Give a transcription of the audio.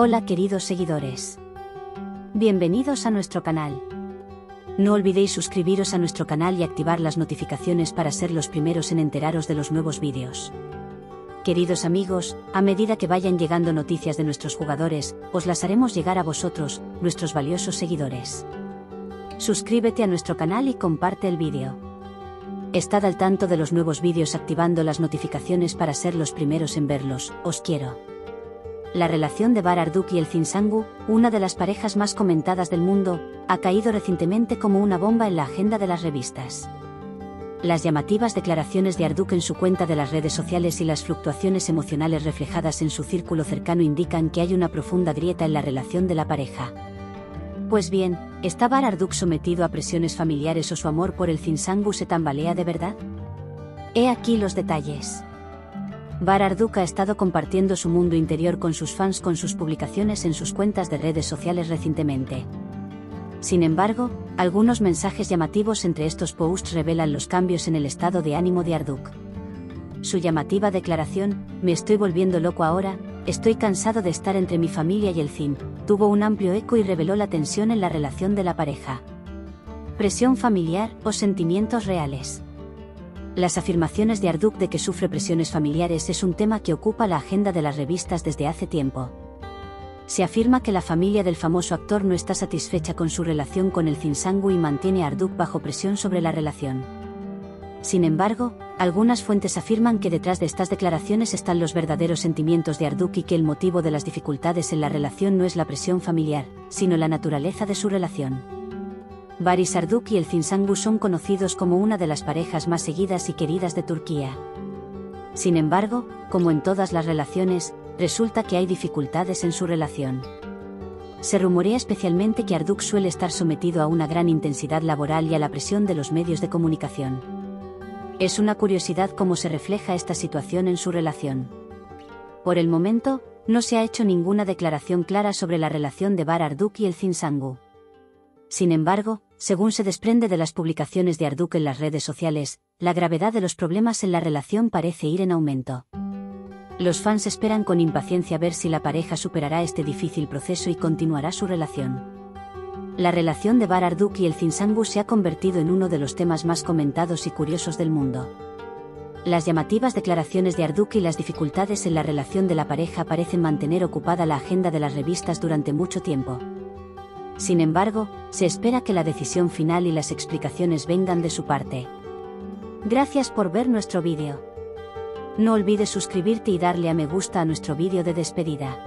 Hola queridos seguidores. Bienvenidos a nuestro canal. No olvidéis suscribiros a nuestro canal y activar las notificaciones para ser los primeros en enteraros de los nuevos vídeos. Queridos amigos, a medida que vayan llegando noticias de nuestros jugadores, os las haremos llegar a vosotros, nuestros valiosos seguidores. Suscríbete a nuestro canal y comparte el vídeo. Estad al tanto de los nuevos vídeos activando las notificaciones para ser los primeros en verlos, os quiero. La relación de Bar Arduk y el Zinsangu, una de las parejas más comentadas del mundo, ha caído recientemente como una bomba en la agenda de las revistas. Las llamativas declaraciones de Arduk en su cuenta de las redes sociales y las fluctuaciones emocionales reflejadas en su círculo cercano indican que hay una profunda grieta en la relación de la pareja. Pues bien, ¿está Bar Arduk sometido a presiones familiares o su amor por el Zinsangu se tambalea de verdad? He aquí los detalles. Bar Arduk ha estado compartiendo su mundo interior con sus fans con sus publicaciones en sus cuentas de redes sociales recientemente. Sin embargo, algunos mensajes llamativos entre estos posts revelan los cambios en el estado de ánimo de Arduk. Su llamativa declaración, me estoy volviendo loco ahora, estoy cansado de estar entre mi familia y el Zin, tuvo un amplio eco y reveló la tensión en la relación de la pareja. Presión familiar o sentimientos reales. Las afirmaciones de Arduk de que sufre presiones familiares es un tema que ocupa la agenda de las revistas desde hace tiempo. Se afirma que la familia del famoso actor no está satisfecha con su relación con el Zinsangu y mantiene a Arduk bajo presión sobre la relación. Sin embargo, algunas fuentes afirman que detrás de estas declaraciones están los verdaderos sentimientos de Arduk y que el motivo de las dificultades en la relación no es la presión familiar, sino la naturaleza de su relación. Baris Arduk y el Zinsangu son conocidos como una de las parejas más seguidas y queridas de Turquía. Sin embargo, como en todas las relaciones, resulta que hay dificultades en su relación. Se rumorea especialmente que Arduk suele estar sometido a una gran intensidad laboral y a la presión de los medios de comunicación. Es una curiosidad cómo se refleja esta situación en su relación. Por el momento, no se ha hecho ninguna declaración clara sobre la relación de Bar Arduk y el Zinsangu. Sin embargo, según se desprende de las publicaciones de Arduk en las redes sociales, la gravedad de los problemas en la relación parece ir en aumento. Los fans esperan con impaciencia ver si la pareja superará este difícil proceso y continuará su relación. La relación de Bar Arduk y el Zinsangu se ha convertido en uno de los temas más comentados y curiosos del mundo. Las llamativas declaraciones de Arduk y las dificultades en la relación de la pareja parecen mantener ocupada la agenda de las revistas durante mucho tiempo. Sin embargo, se espera que la decisión final y las explicaciones vengan de su parte. Gracias por ver nuestro vídeo. No olvides suscribirte y darle a me gusta a nuestro vídeo de despedida.